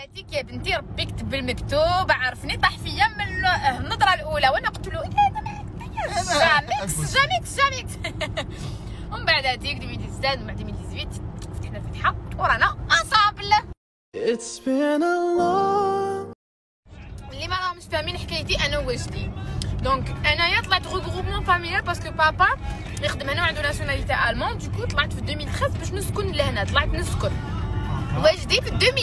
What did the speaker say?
ولادك يا بنتي ربي كتب المكتوب عرفني طاح فيا آه، من النظره الاولى وانا قلت له إيه، انا ما جاميكس جاميكس جاميكس ومن بعد هذيك 2016 ومن بعد 2018 فتحنا الفتحه ورانا انصابل It's been a long اللي ما راهمش فاهمين حكايتي انا وجدي دونك انايا طلعت غوغوبمون فاميليال باسكو بابا يخدم هنا وعندو ناسيوناليتي المون دوكو طلعت في 2013 باش نسكن لهنا طلعت نسكن آه. وجدي في 2000